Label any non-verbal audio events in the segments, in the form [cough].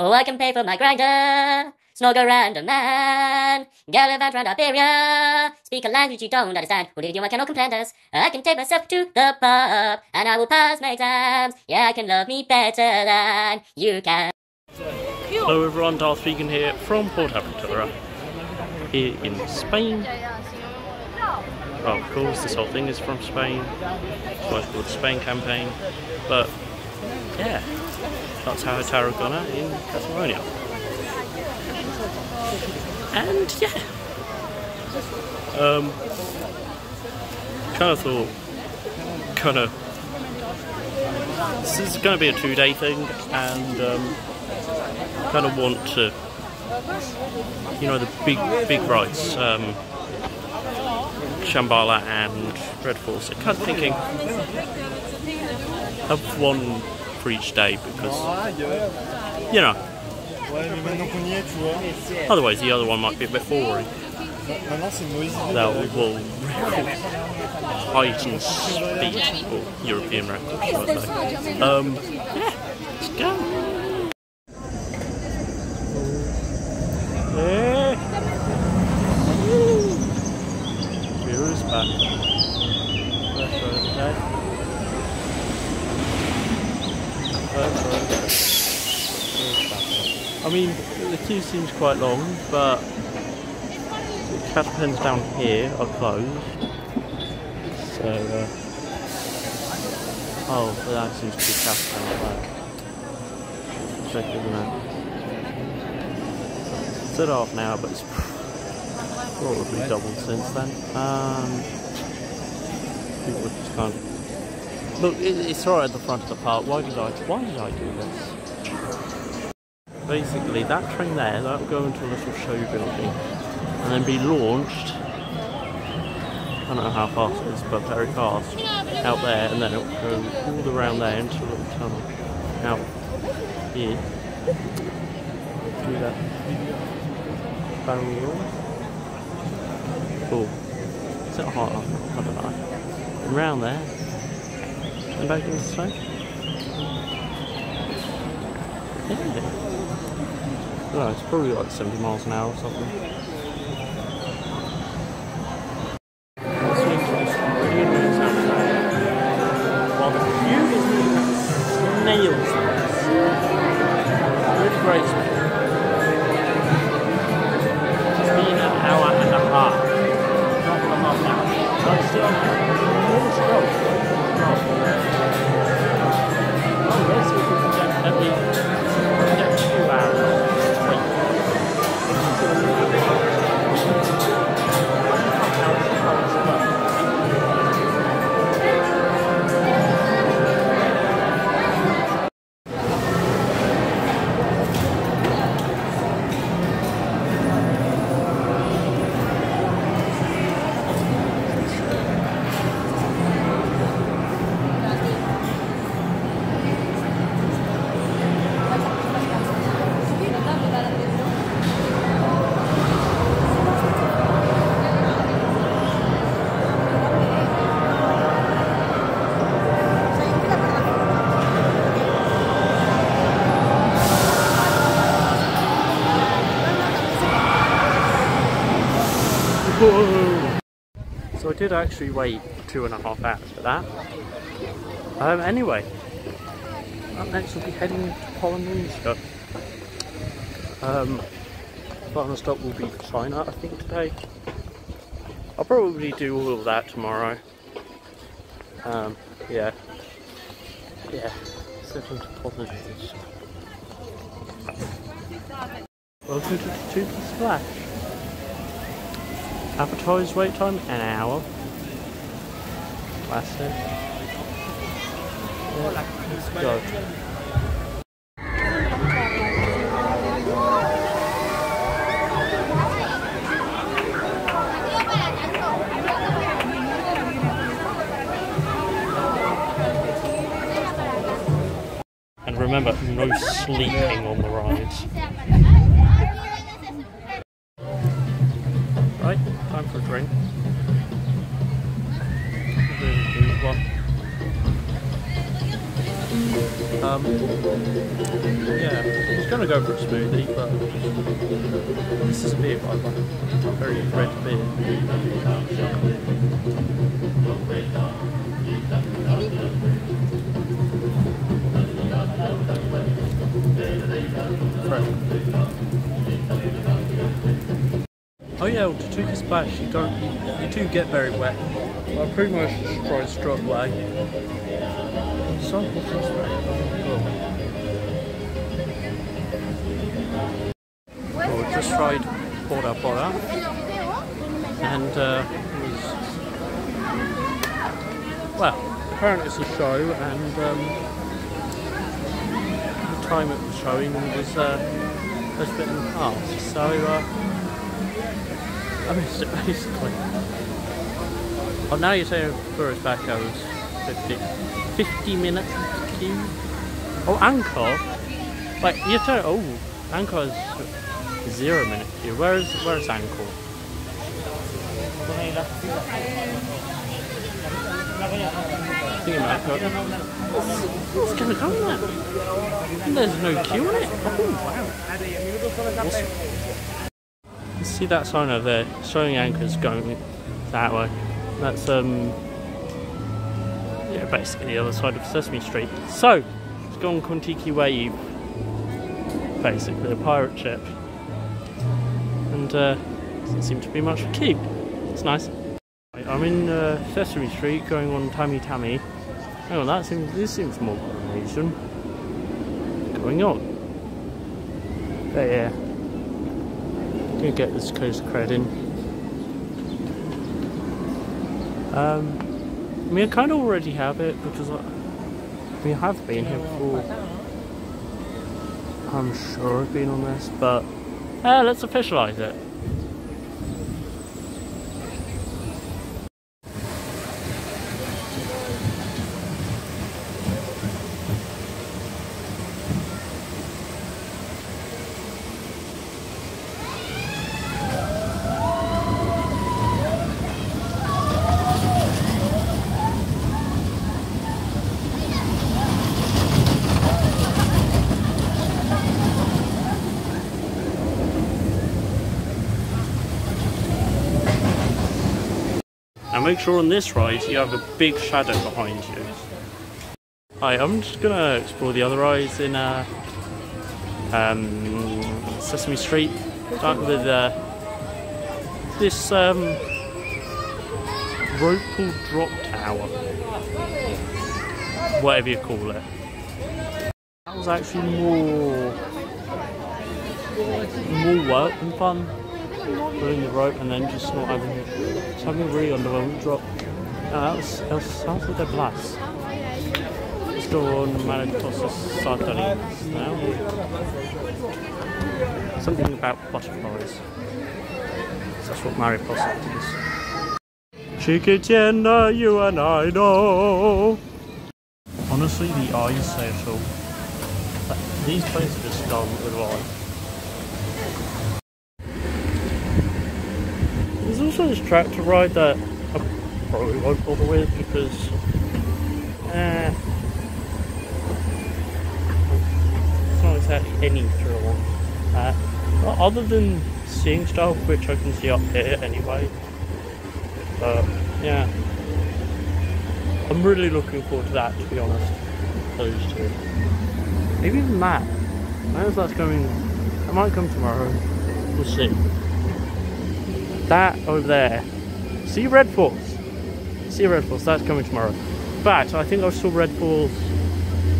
Oh, I can pay for my grinder. Snog a man. Gallivant round Iberia. Speak a language you don't understand. What idiom I cannot comprehend as. I can take myself to the pub. And I will pass my exams. Yeah, I can love me better than you can. Hello everyone, Darth Vegan here from Portaventura, here in Spain. Well, of course, this whole thing is from Spain. It's why it's called the Spain campaign. But, yeah, that's how Tarragona in Catalonia. And, yeah. Um, kind of thought, kind of, this is going to be a two-day thing, and, um, kind of want to, you know, the big, big rides, um, Shambhala and Red Force. I'm kind of thinking of one for each day because, you know, otherwise the other one might be a bit boring. That will heighten speed or European record, should I. Um, yeah, let's go. Yeah. Beer is back. First row of the day. First row of the day. Beer is back. I mean, the seems quite long, but the cash pens down here are closed. So, uh, oh, but that seems to be pen back. Check it out set off now, but it's probably doubled since then. Um, people just kind of look. It's right at the front of the park. Why did I? Why did I do this? Basically, that train there that will go into a little show building and then be launched. I don't know how fast it is, but very fast out there, and then it will go all around there into a little tunnel out here. Do that barrel Cool. Is it hot? I don't know. And round there. And back into the station. Yeah. No, it's probably like 70 miles an hour or something. Did actually wait two and a half hours for that. Um, anyway, up next we'll be heading to Polynesia. Um, final stop will be China, I think, today. I'll probably do all of that tomorrow. Um, yeah. Yeah, setting to Polynesia. Welcome to, to the Splash. Advertised wait time, an hour. Classic. Yeah, let's. And remember, no sleeping on the rides. Right, time for a drink. Um, yeah, I was going to go for a smoothie, but this is a beer by the. A very red beer. Oh yeah, well, to take us back, you don't, you, you do get very wet. I pretty much just straight away. So, what's this tried Bora Bora, and uh, it was, well, apparently it's a show, and um, the time it was showing was uh, a bit in the past, so uh, I missed [laughs] it basically. Oh, now saying for us back goes 50, 50 minutes queue. Oh, Angkor. Wait, you're telling? Oh, Angkor is zero minute queue. Where is where's it. What's going on there? There's no queue on it. Oh wow. See that sign over there? Showing Angkor's going that way. That's um yeah basically the other side of Sesame Street. So let's go on Kontiki Wave. Basically a pirate ship. And uh doesn't seem to be much a queue. It's nice. I'm in uh, Sesame Street going on Tami Tami. On, that seems this seems more coordination. Going on. But yeah. Gonna get this coast cred in. Um, I mean, I kind of already have it because I, I have been here before. I'm sure I've been on this, but uh, let's officialize it. Sure on this ride you have a big shadow behind you. I'm just gonna explore the other rides in uh, um, Sesame Street. Starting with uh, this um, rope pull drop tower. Whatever you call it. That was actually more more work than fun. Pulling the rope and then just not having having a really underwhelming drop. No, that was sounds like a blast. Let's go on Mariposa Sardines now. Something about butterflies. That's what Mariposa is. Chiquitiana, you and I know. Honestly, the eyes say it all. These places are just gone with wine. Also this track to ride that I probably won't bother with because uh, it's not exactly any thrill that. Other than seeing stuff which I can see up here anyway. But yeah. I'm really looking forward to that to be honest. Those two. Maybe even that. When is that's going I might come tomorrow. We'll see that over there. See Red Force. See Red Force. That's coming tomorrow. But I think I saw Red Force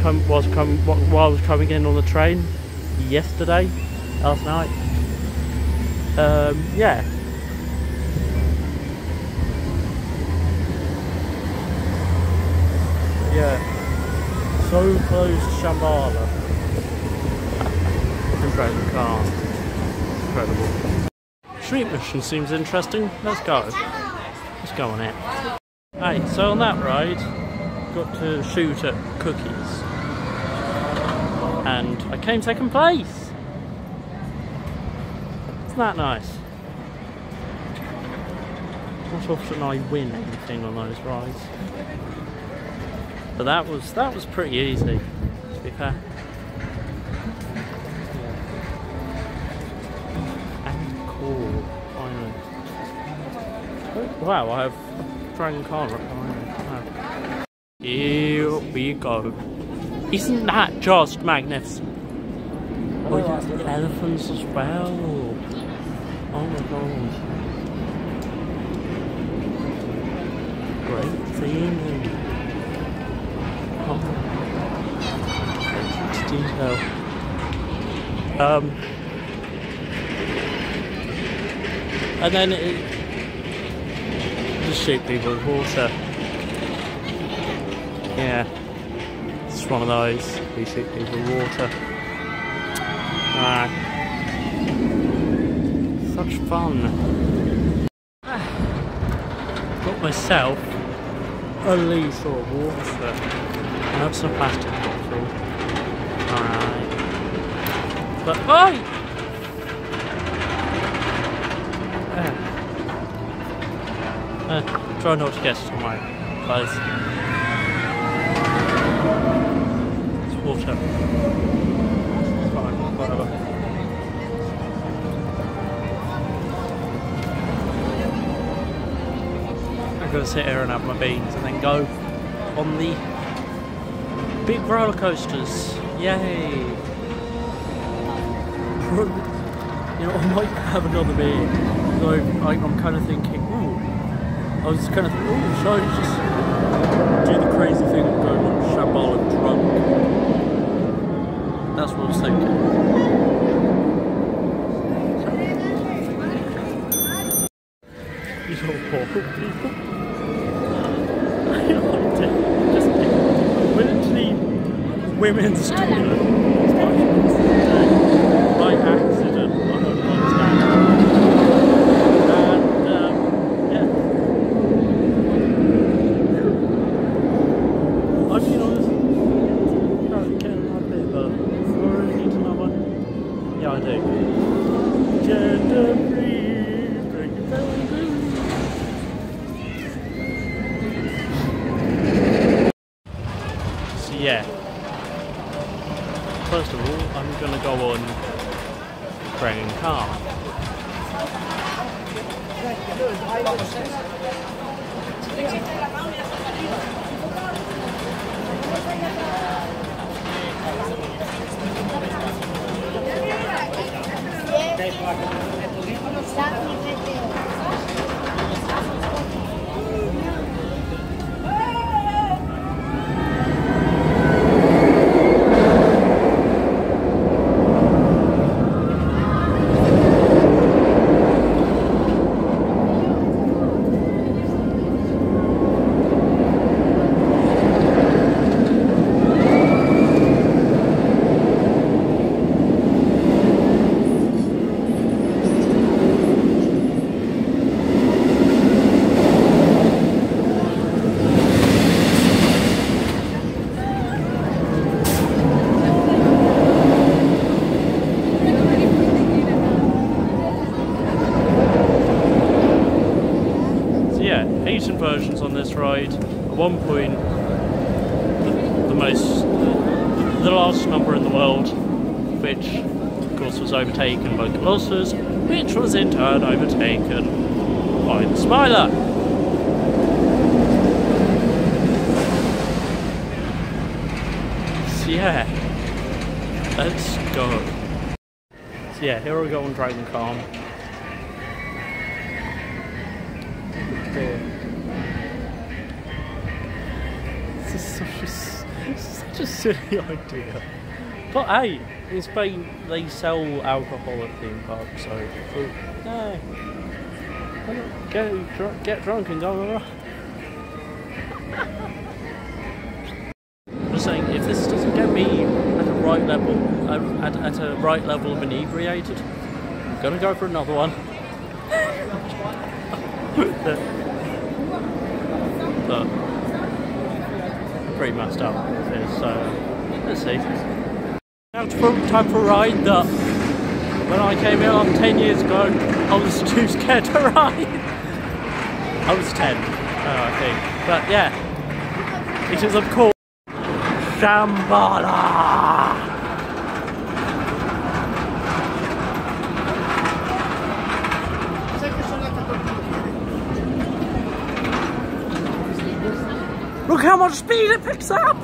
come was come while I was coming in on the train yesterday, last night. Um, yeah. Yeah. So close to Shambhala. In Dragon Khan. Incredible. Street mission seems interesting. Let's go. Let's go on it. Hey, so on that ride, got to shoot at cookies. And I came second place. Isn't that nice? Not often I win anything on those rides. But that was that was pretty easy, to be fair. Wow, I have Dragon Khan right behind me. Here we go. Isn't that just magnificent? Oh, have the elephants as well. Oh my god. Great theming. Oh. Detail. Um, and then it, just shoot people with water. Yeah, it's one of those. We shoot people with water. Ah, such fun. [sighs] Got myself a litre of water. That's some plastic bottle. Alright. But, oh! Uh, try not to get it on my. It's water. Fine, whatever. I'm gonna sit here and have my beans and then go on the big roller coasters. Yay! [laughs] you know, I might have another beer. I, I'm kind of thinking, I was kind of thinking, ooh, should I just do the crazy thing of going on shambolic drunk? That's what I was thinking. You know, poor people. I liked it. Just we're literally women's toilet. By accident. I don't understand. And um, yeah. I mean, honestly, can't get another bit, but I really need another one. Yeah, I do. Gender free, bring it down. So yeah. First of all, I'm gonna go on Dragon Khan yeah, Asian versions on this ride. At one point, the, the most, the largest number in the world, which of course was overtaken by Colossus, which was in turn overtaken by the Smiler. So yeah, let's go. So yeah, here we go on Dragon Khan. This is such a, such a silly [laughs] idea. But hey, in Spain they sell alcohol at theme parks, so no. Go get drunk and go around? I'm just right level of inebriated, I'm gonna go for another one. but pretty messed up so let's see. Now time for a ride that when I came here like 10 years ago, I was [laughs] too scared to ride. I was 10, uh, I think. But yeah, it is of course. Shambhala! Look how much speed it picks up!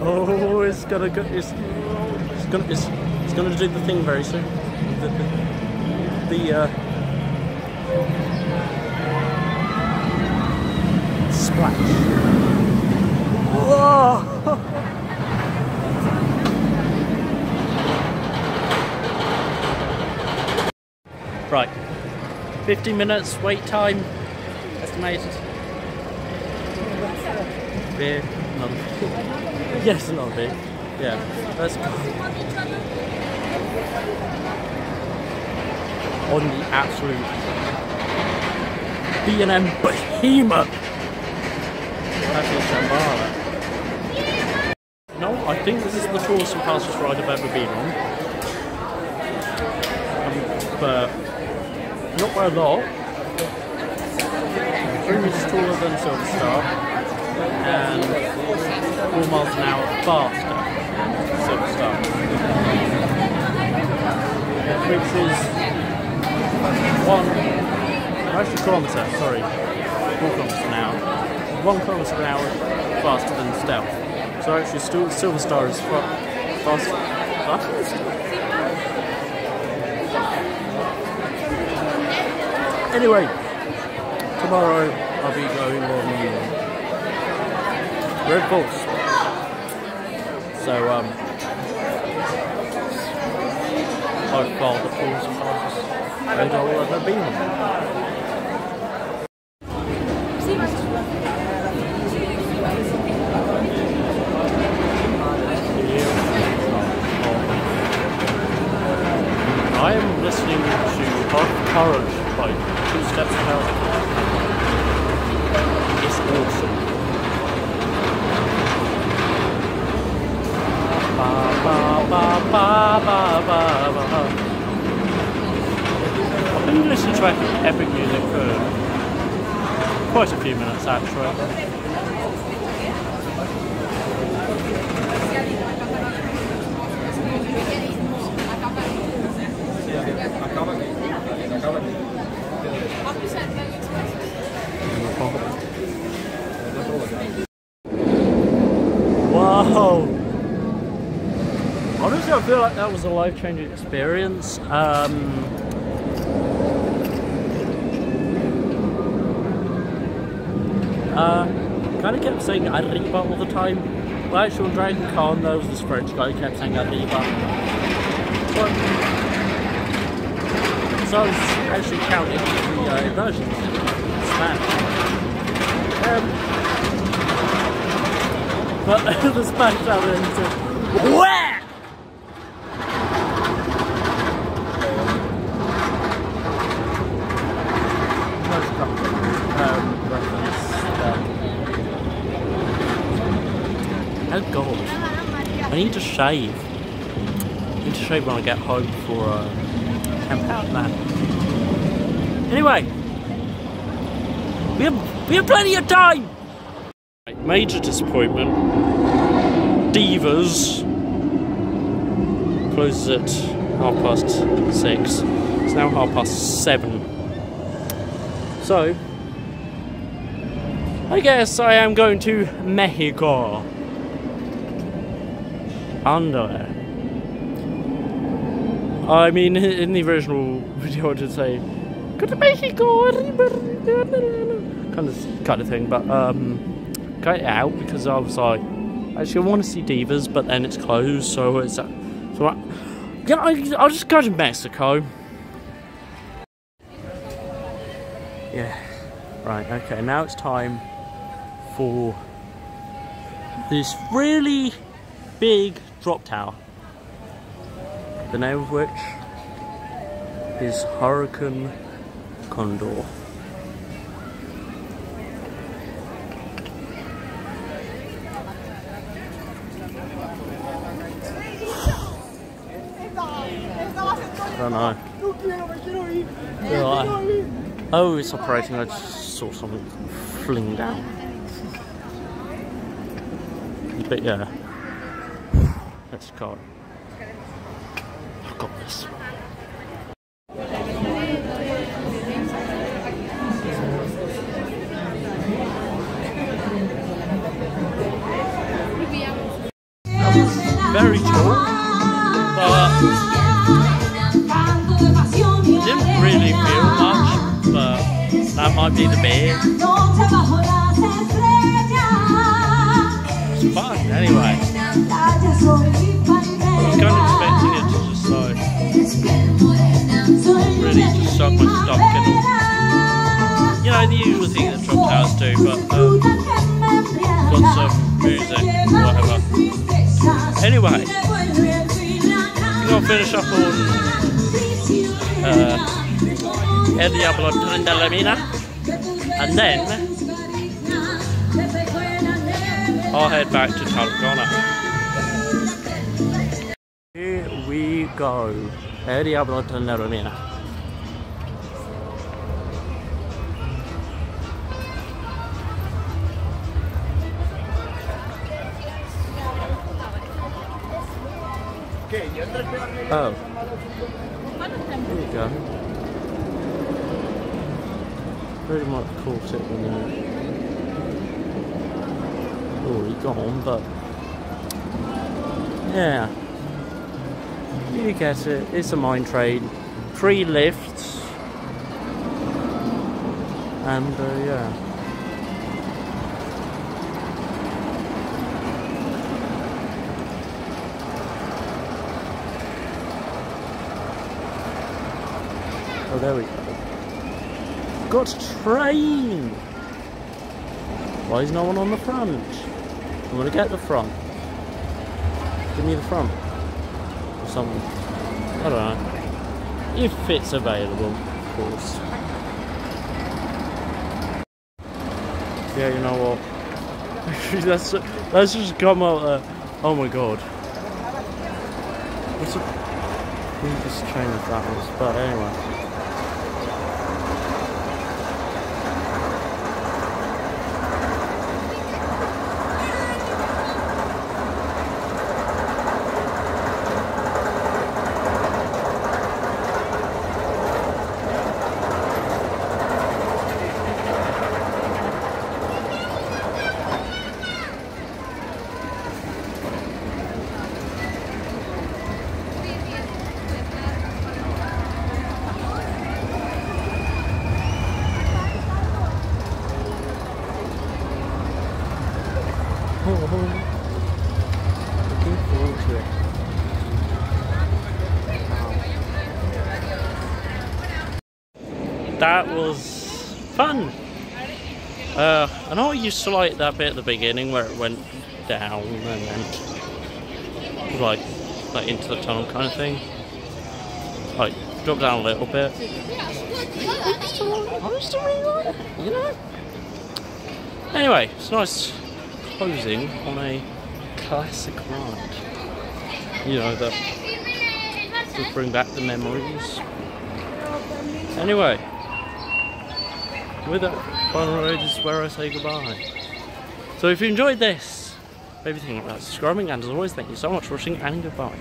Oh, it's gonna go. It's, it's gonna. It's, it's gonna do the thing very soon. The, the, the uh, splash. Whoa! [laughs] right. 50 minutes wait time estimated. Beer, another. Yes, another beer. Yeah, let's go. On the absolute B&M behemoth. That's Shambhala. No, I think this is the tallest and fastest ride I've ever been on. Um, but not by a lot. Three meters taller than Silver Star and four miles an hour faster than Silver Star. Which is one, actually kilometre, sorry, one kilometre an hour. One kilometre an hour faster than Stealth. So actually still, Silver Star is fa- faster. Anyway, tomorrow I'll be going on Red Bulls. So, um, by far the falls and I've ever been on. I am listening to Hot Courage by Two Steps Ahead. It's awesome. Ba, ba, ba, ba, ba, ba, ba. I've been listening to epic music for quite a few minutes actually. Wow! Honestly, I feel like that was a life-changing experience. Um, uh, kind of kept saying Arriba all the time. Actually, on Dragon Khan, there was this French guy who kept saying Arriba. But, so I was actually counting the uh, inversions. Spanish. Um, [laughs] but [laughs] the Spanish out said, Wah! That's not um, reference. Um, oh god. I need to shave. I need to shave when I get home for uh, camp out man. Anyway. We have, we have plenty of time! Major disappointment. Divas closes at half past six. It's now half past seven. So, I guess I am going to Mexico. Underwear. I mean, in the original video, I did say, kind of kind of thing, but um, cut it out because I was like, actually, I want to see Divas, but then it's closed, so it's uh, so I, yeah, I, I'll just go to Mexico. Yeah, right, okay. Now it's time for this really big drop tower. The name of which is Hurakan Condor. I don't know. Oh, it's operating. I just saw something fling down. But yeah let's go. I've got this. Very tall, but didn't really feel much. But that might be the beer. It's fun anyway. My stomach and all. You know, the usual thing that drop towers do, but um, got some music, whatever. Anyway, we're gonna finish up on uh, El Diablo de la Mina, and then I'll head back to Talcona. Here we go. El Diablo de Oh. There you go. Pretty much caught it when they already gone, but yeah. You get it. It's a mine train. Three lifts. And uh, yeah. Oh, there we go. Got a train! Why is no one on the front? I'm gonna get the front. Give me the front. Or something. I don't know. If it's available, of course. Yeah, you know what? [laughs] that's, that's just come out uh, Oh my god. What's the previous train of that was? But anyway. Looking forward to it. That was fun. Uh, I know I used to like that bit at the beginning where it went down and then like like into the tunnel kind of thing. Like drop down a little bit. You know. Anyway, it's nice closing on a classic ride. You know that will bring back the memories. Anyway, with that final road is where I say goodbye. So if you enjoyed this, maybe think about subscribing and as always thank you so much for watching and goodbye.